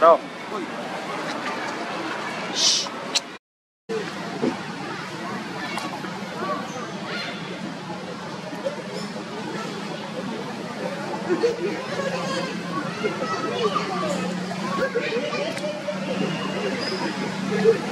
No. Shh.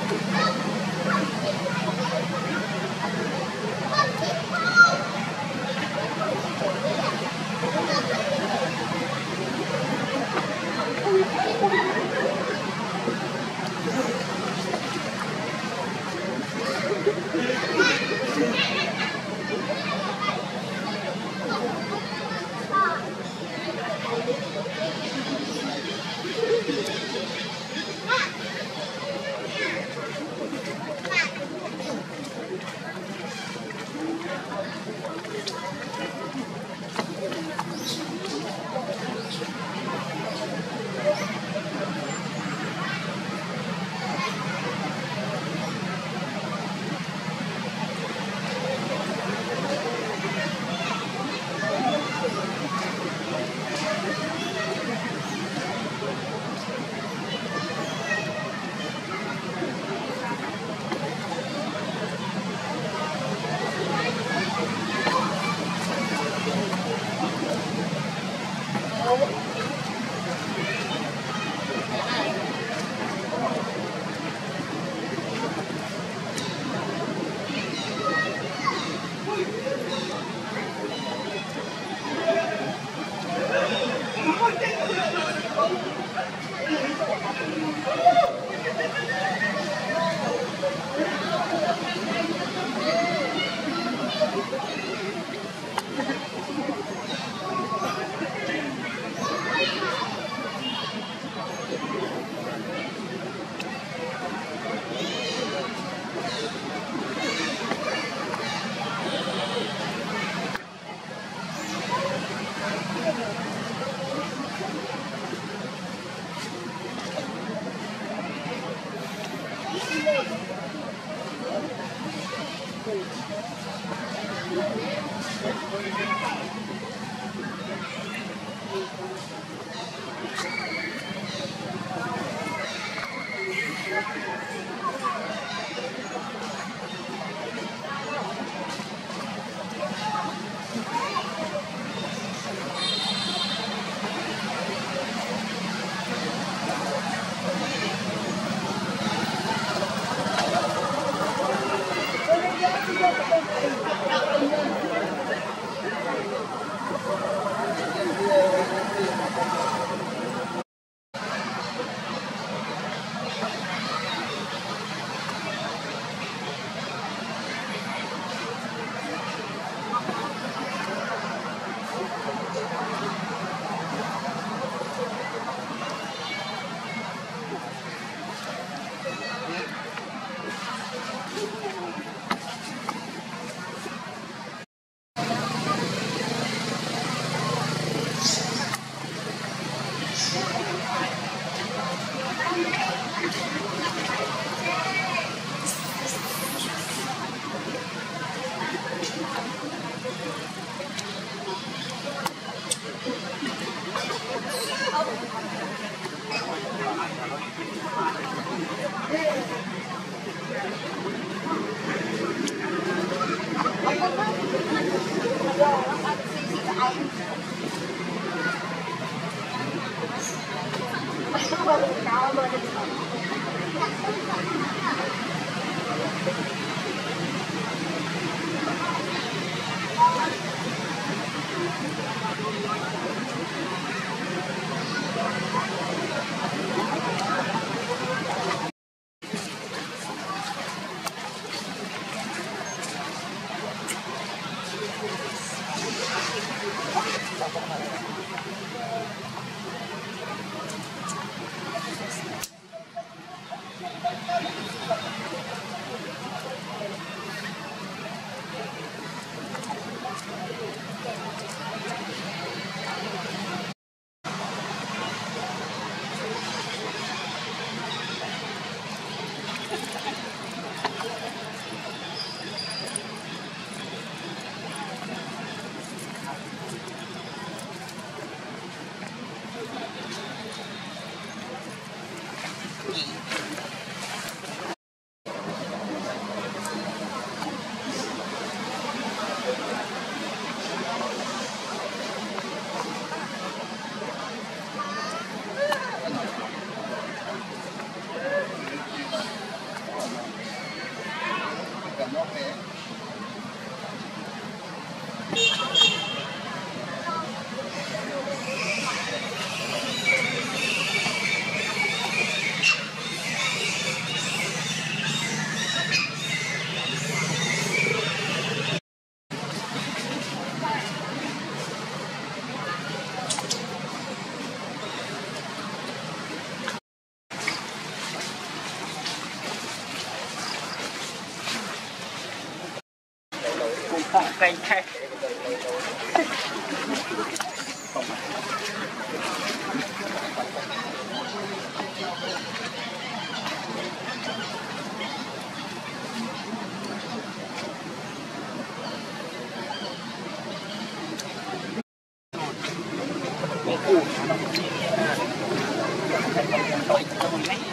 Gracias.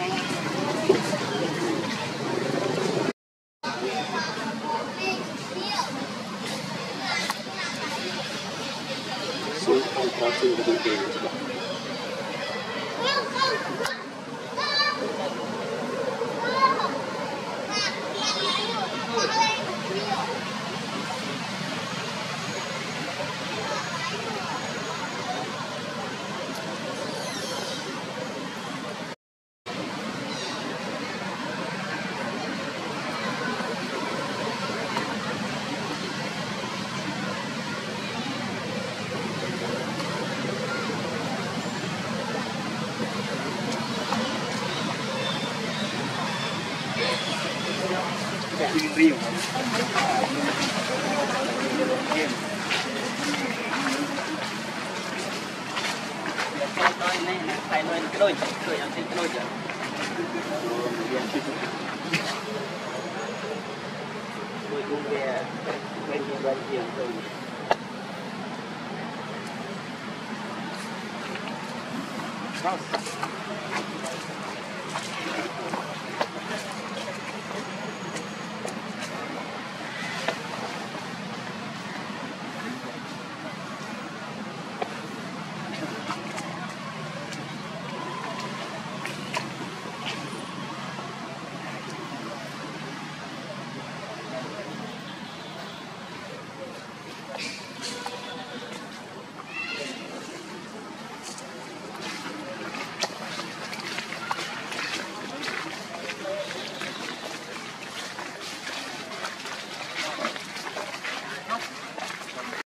riêng phải nuôi cái đôi cười ăn cái đôi chứ tôi cũng về bên bên kia rồi